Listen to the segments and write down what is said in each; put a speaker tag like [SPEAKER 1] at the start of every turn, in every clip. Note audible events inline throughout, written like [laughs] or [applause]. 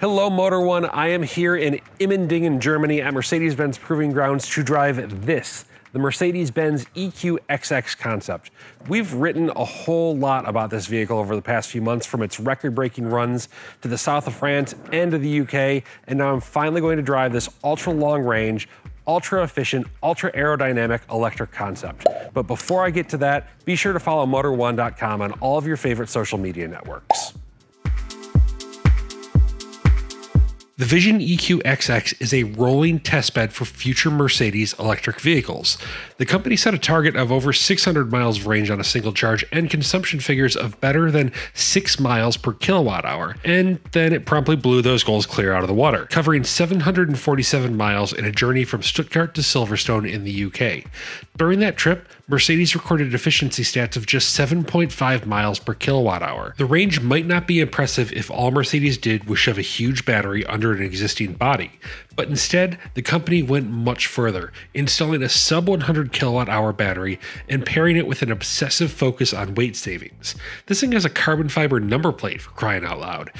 [SPEAKER 1] Hello, Motor One. I am here in Immendingen, Germany at Mercedes Benz Proving Grounds to drive this, the Mercedes Benz EQXX concept. We've written a whole lot about this vehicle over the past few months, from its record breaking runs to the south of France and to the UK, and now I'm finally going to drive this ultra long range, ultra efficient, ultra aerodynamic electric concept. But before I get to that, be sure to follow Motor1.com on all of your favorite social media networks. The Vision EQXX is a rolling testbed for future Mercedes electric vehicles. The company set a target of over 600 miles of range on a single charge and consumption figures of better than 6 miles per kilowatt hour, and then it promptly blew those goals clear out of the water, covering 747 miles in a journey from Stuttgart to Silverstone in the UK. During that trip, Mercedes recorded efficiency stats of just 7.5 miles per kilowatt hour. The range might not be impressive if all Mercedes did was shove a huge battery under an existing body, but instead, the company went much further, installing a sub 100 kilowatt hour battery and pairing it with an obsessive focus on weight savings. This thing has a carbon fiber number plate for crying out loud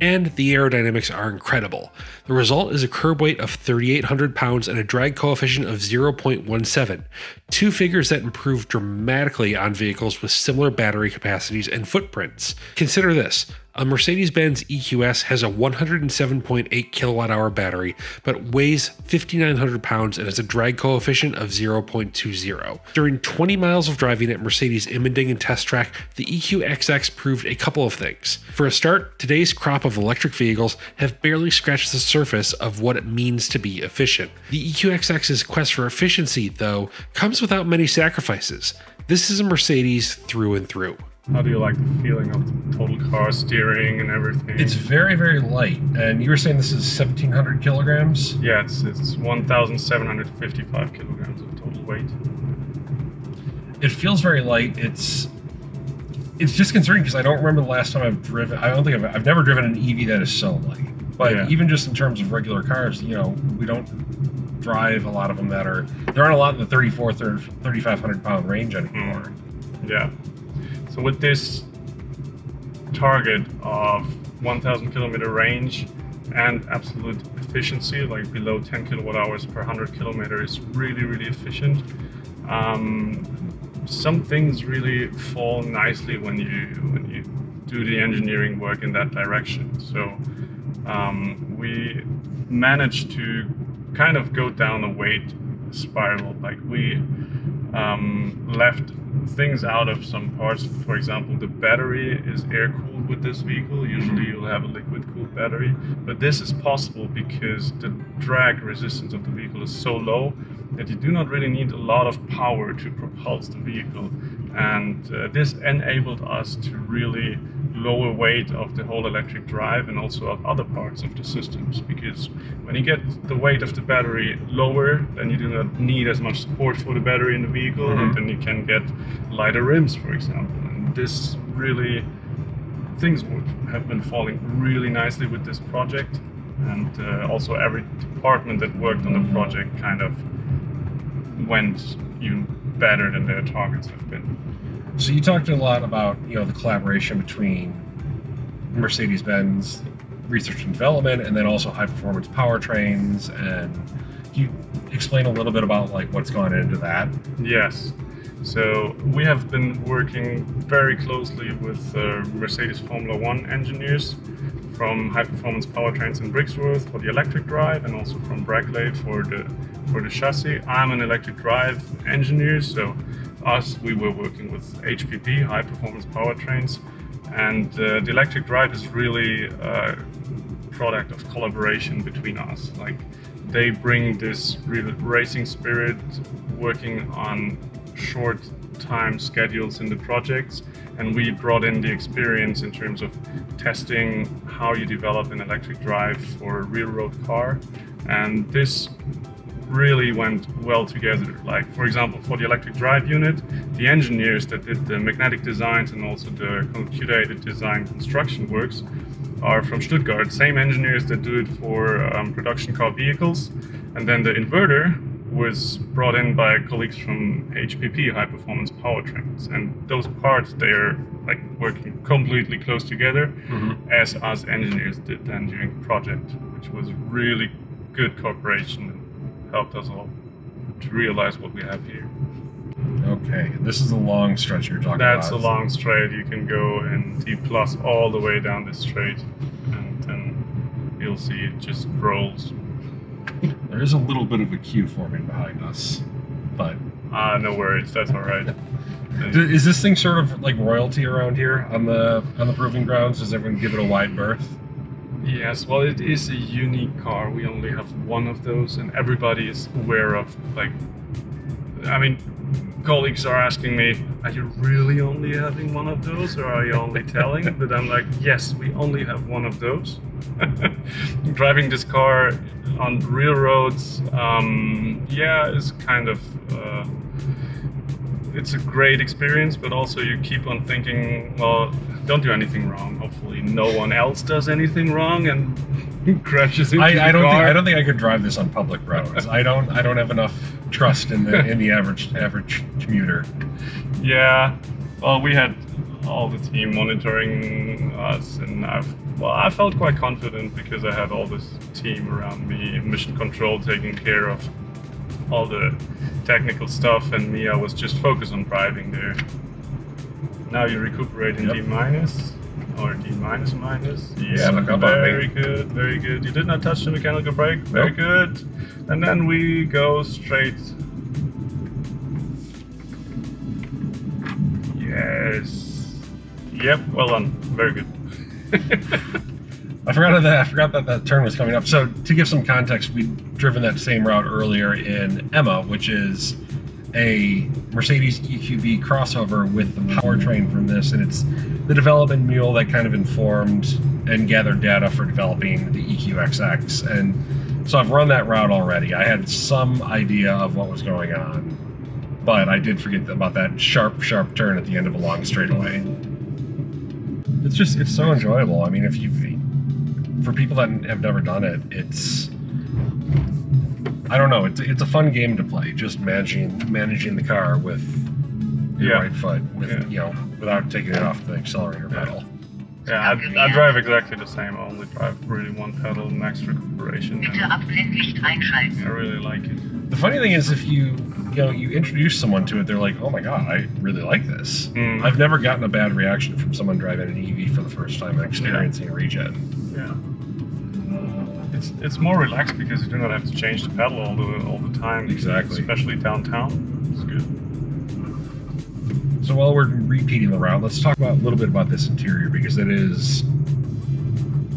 [SPEAKER 1] and the aerodynamics are incredible. The result is a curb weight of 3,800 pounds and a drag coefficient of 0.17, two figures that improve dramatically on vehicles with similar battery capacities and footprints. Consider this a Mercedes Benz EQS has a 107.8 kilowatt hour battery, but weighs 5,900 pounds and has a drag coefficient of 0.20. During 20 miles of driving at Mercedes Immendingen Test Track, the EQXX proved a couple of things. For a start, today's crop of electric vehicles have barely scratched the surface of what it means to be efficient. The EQXX's quest for efficiency, though, comes without many sacrifices. This is a Mercedes through and through.
[SPEAKER 2] How do you like the feeling of the total car steering and everything?
[SPEAKER 1] It's very, very light. And you were saying this is 1,700 kilograms?
[SPEAKER 2] Yeah, it's, it's 1,755 kilograms of total weight.
[SPEAKER 1] It feels very light. It's it's disconcerting because I don't remember the last time I've driven. I don't think I've, I've never driven an EV that is so light. But yeah. even just in terms of regular cars, you know, we don't drive a lot of them that are there aren't a lot in the 34 3500 pound range anymore
[SPEAKER 2] mm. yeah so with this target of 1000 kilometer range and absolute efficiency, like below 10 kilowatt hours per 100 kilometer is really, really efficient. Um, some things really fall nicely when you when you do the engineering work in that direction. So um, we managed to kind of go down a weight spiral. Like we um, left things out of some parts. For example, the battery is air cooled with this vehicle. Usually mm-hmm. you'll have a liquid cooled battery, but this is possible because the drag resistance of the vehicle is so low that you do not really need a lot of power to propulse the vehicle. And uh, this enabled us to really lower weight of the whole electric drive and also of other parts of the systems because when you get the weight of the battery lower then you do not need as much support for the battery in the vehicle mm-hmm. and then you can get lighter rims for example and this really things would have been falling really nicely with this project and uh, also every department that worked on the project kind of went even better than their targets have been
[SPEAKER 1] so you talked a lot about you know the collaboration between Mercedes-Benz research and development, and then also high performance powertrains. And you explain a little bit about like what's gone into that?
[SPEAKER 2] Yes. So we have been working very closely with uh, Mercedes Formula One engineers from High Performance Powertrains in Brixworth for the electric drive, and also from Brackley for the for the chassis. I'm an electric drive engineer, so us, we were working with HPP, High Performance Powertrains, and uh, the electric drive is really a product of collaboration between us. Like they bring this real racing spirit, working on short time schedules in the projects, and we brought in the experience in terms of testing how you develop an electric drive for a real road car, and this really went well together. Like, for example, for the electric drive unit, the engineers that did the magnetic designs and also the computer-aided design construction works are from Stuttgart, same engineers that do it for um, production car vehicles. And then the inverter was brought in by colleagues from HPP, High Performance Powertrains, and those parts they're like working completely close together,
[SPEAKER 1] Mhm.
[SPEAKER 2] as us engineers did then during the project, which was really good cooperation helped us all to realize what we have here.
[SPEAKER 1] Okay, this is a long stretch you're talking about.
[SPEAKER 2] That's a long straight. You can go and D plus all the way down this straight, and then you'll see it just rolls.
[SPEAKER 1] There is a little bit of a queue forming behind us, but
[SPEAKER 2] Ah, no worries. That's all right. [laughs]
[SPEAKER 1] Is this thing sort of like royalty around here on the on the proving grounds? Does everyone give it a wide berth?
[SPEAKER 2] Yes, well, it is a unique car. We only have one of those, and everybody is aware of. Like, I mean, colleagues are asking me, "Are you really only having one of those, or are you only [laughs] telling?" but I'm like, "Yes, we only have one of those." [laughs] Driving this car on real roads, um, yeah, is kind of. Uh, it's a great experience, but also you keep on thinking, well, don't do anything wrong. Hopefully, no one else does anything wrong and [laughs] crashes into the
[SPEAKER 1] I, I don't think
[SPEAKER 2] car.
[SPEAKER 1] I don't think I could drive this on public roads. I don't I don't have enough trust in the [laughs] in the average average commuter.
[SPEAKER 2] Yeah, well, we had all the team monitoring us, and I've well, I felt quite confident because I had all this team around me, mission control taking care of all the technical stuff, and me, I was just focused on driving there. Now you recuperate in
[SPEAKER 1] Yep.
[SPEAKER 2] D minus or D minus minus.
[SPEAKER 1] Yeah, look up
[SPEAKER 2] very good, very good. You did not touch the mechanical brake. Very
[SPEAKER 1] Nope.
[SPEAKER 2] good. And then we go straight Yes. Yep. Well done. Very good. [laughs]
[SPEAKER 1] I forgot that I forgot that that turn was coming up. So to give some context, we'd driven that same route earlier in Emma, which is a Mercedes EQB crossover with the powertrain from this, and it's the development mule that kind of informed and gathered data for developing the EQXX. And so I've run that route already. I had some idea of what was going on, but I did forget about that sharp, sharp turn at the end of a long straightaway. It's just it's so enjoyable. I mean, if you for people that have never done it, it's I don't know. It's it's a fun game to play. Just managing managing the car with your
[SPEAKER 2] Yeah.
[SPEAKER 1] right foot, with
[SPEAKER 2] Yeah.
[SPEAKER 1] you know, without taking it off the accelerator
[SPEAKER 2] Yeah.
[SPEAKER 1] pedal.
[SPEAKER 2] Yeah, I, I drive exactly the same. I only drive really one pedal, max recuperation.
[SPEAKER 3] Bitte
[SPEAKER 2] And
[SPEAKER 3] Abblendlicht einschalten.
[SPEAKER 2] I really like it.
[SPEAKER 1] The funny thing is, if you you know you introduce someone to it, they're like, "Oh my god, I really like this."
[SPEAKER 2] Mm.
[SPEAKER 1] I've never gotten a bad reaction from someone driving an EV for the first time and experiencing a regen.
[SPEAKER 2] Yeah. It's it's more relaxed because you do not have to change the pedal all the all the time.
[SPEAKER 1] Exactly.
[SPEAKER 2] Especially downtown. It's good.
[SPEAKER 1] So while we're repeating the route, let's talk about a little bit about this interior because it is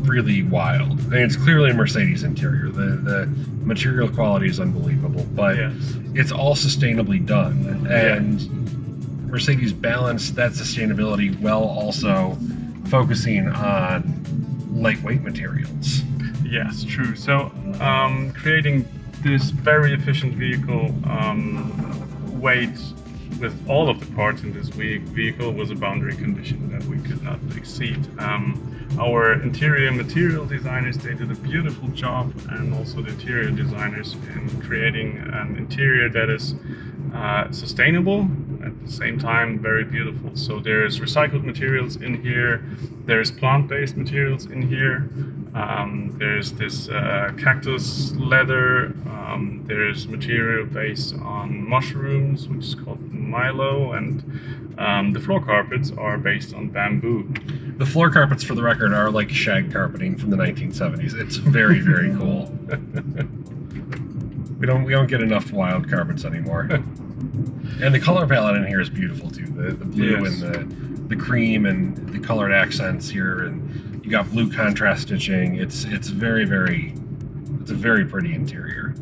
[SPEAKER 1] really wild. I mean, it's clearly a Mercedes interior. The the material quality is unbelievable, but
[SPEAKER 2] yes.
[SPEAKER 1] it's all sustainably done, and Mercedes balanced that sustainability while also focusing on lightweight materials.
[SPEAKER 2] Yes, true. So, um, creating this very efficient vehicle um, weight with all of the parts in this vehicle was a boundary condition that we could not exceed. Um, our interior material designers they did a beautiful job, and also the interior designers in creating an interior that is uh, sustainable at the same time very beautiful. So there's recycled materials in here, there's plant-based materials in here. Um, there's this uh, cactus leather. Um, there's material based on mushrooms, which is called Mylo, and um, the floor carpets are based on bamboo.
[SPEAKER 1] The floor carpets, for the record, are like shag carpeting from the 1970s. It's very, very [laughs] cool. we don't we don't get enough wild carpets anymore. and the color palette in here is beautiful too. The, the blue
[SPEAKER 2] Yes.
[SPEAKER 1] and the the cream and the colored accents here, and you got blue contrast stitching. It's it's very very it's a very pretty interior.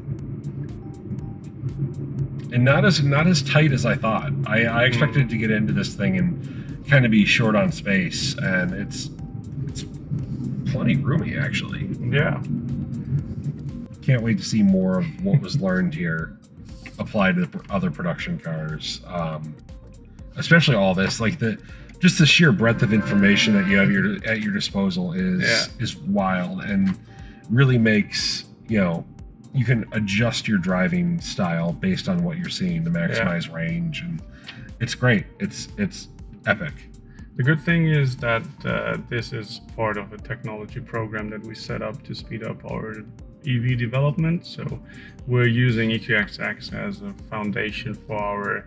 [SPEAKER 1] And not as not as tight as I thought. I, I expected to get into this thing and kind of be short on space, and it's it's plenty roomy actually.
[SPEAKER 2] Yeah,
[SPEAKER 1] Can't wait to see more of what was learned here applied to the other production cars. Um, especially all this, like the just the sheer breadth of information that you have your, at your disposal is
[SPEAKER 2] Yeah.
[SPEAKER 1] is wild and really makes you know
[SPEAKER 4] you can adjust your driving style based on what you're seeing to maximize yeah. range, and it's great. It's it's epic.
[SPEAKER 2] The good thing is that uh, this is part of a technology program that we set up to speed up our EV development. So we're using EQXX as a foundation for our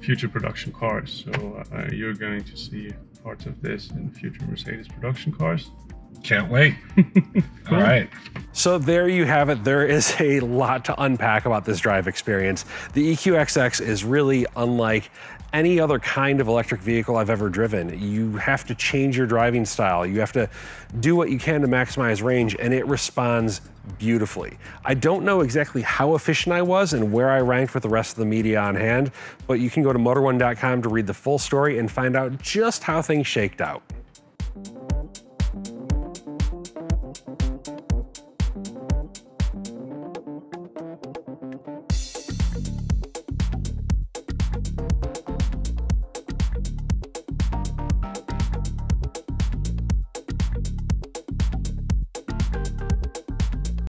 [SPEAKER 2] future production cars. So uh, you're going to see parts of this in future Mercedes production cars.
[SPEAKER 4] Can't wait. [laughs] All right.
[SPEAKER 1] So there you have it. There is a lot to unpack about this drive experience. The EQXX is really unlike any other kind of electric vehicle I've ever driven. You have to change your driving style. You have to do what you can to maximize range and it responds beautifully. I don't know exactly how efficient I was and where I ranked with the rest of the media on hand, but you can go to motor1.com to read the full story and find out just how things shaked out.